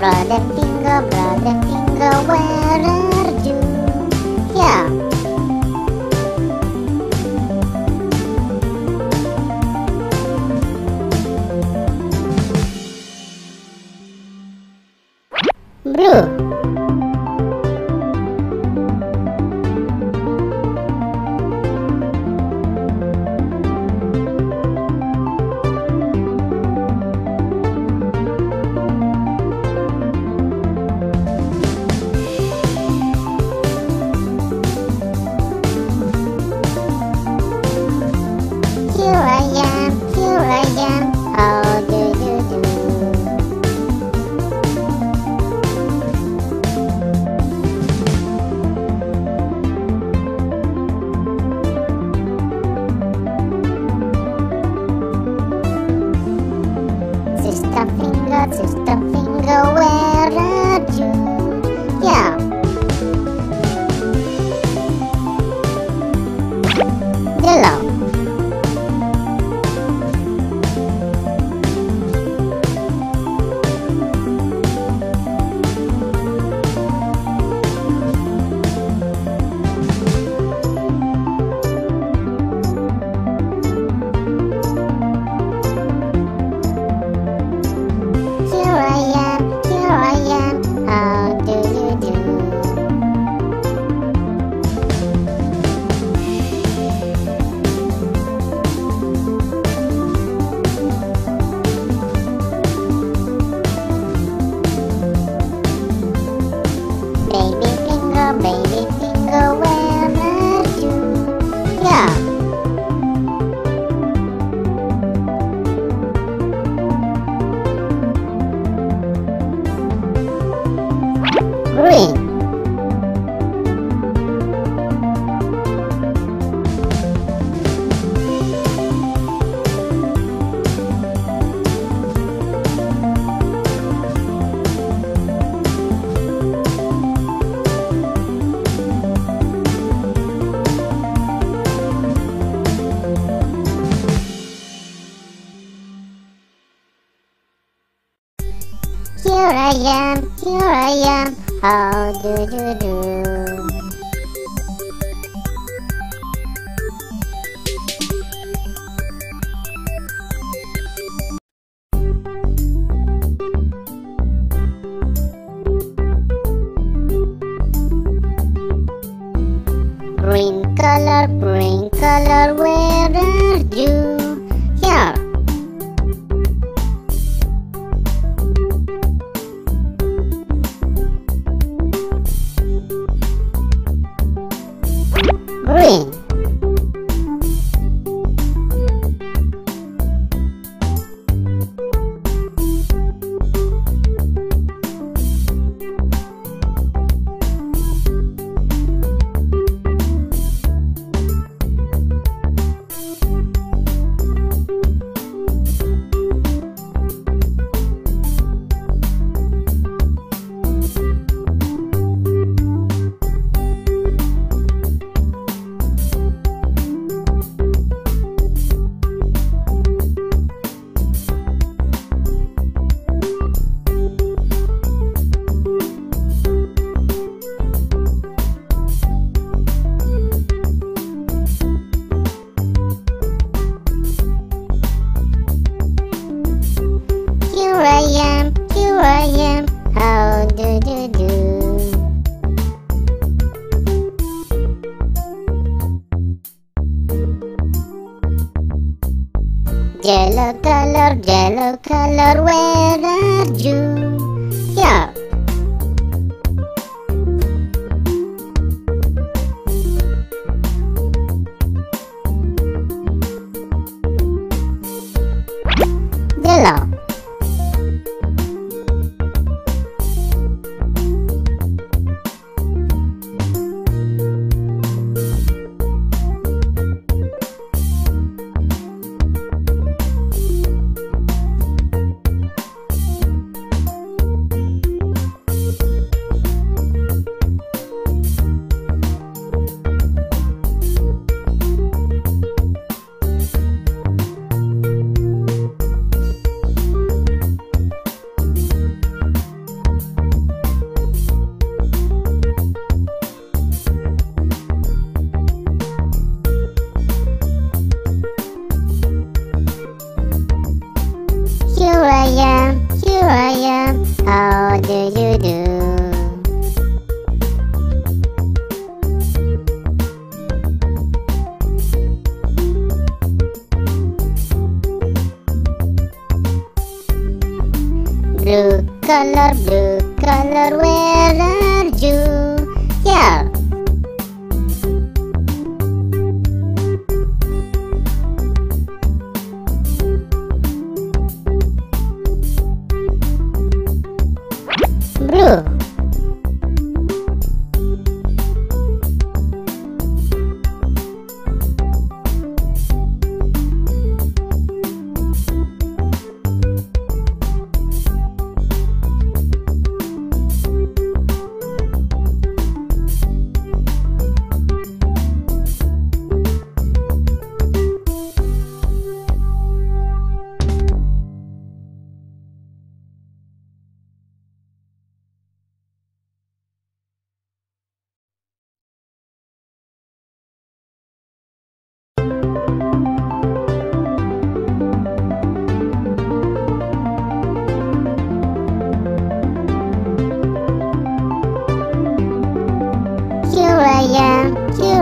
Broad and finger, broad and finger, where am, here I am, oh do do do. Green color, green color, Blue color, blue color, where are you? Yeah.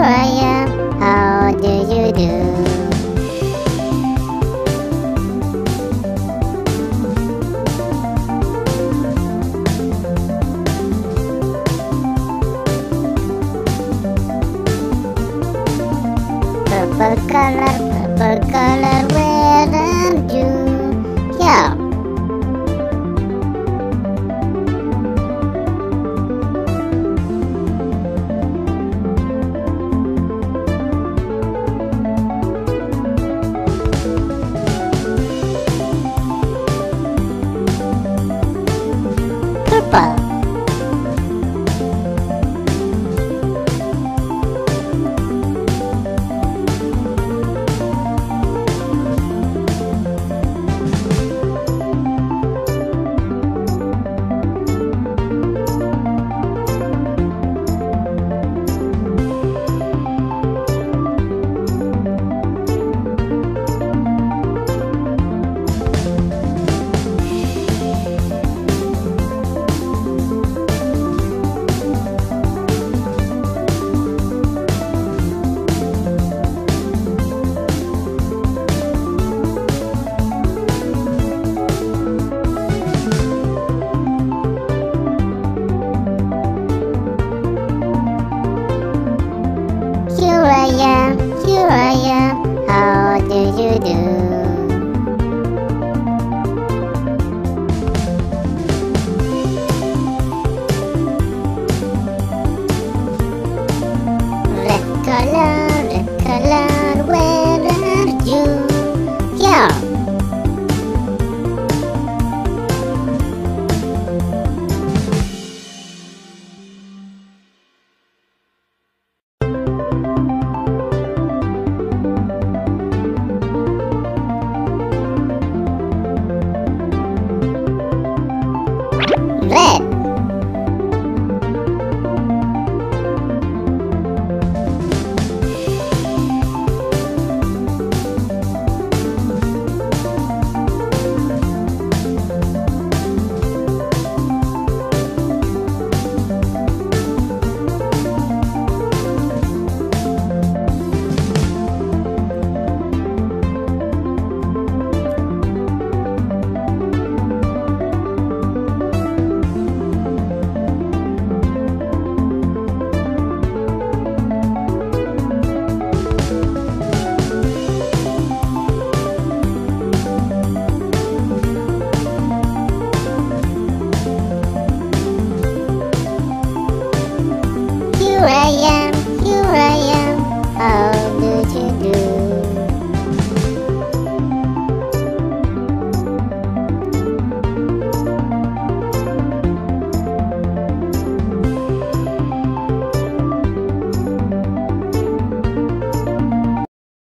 I am.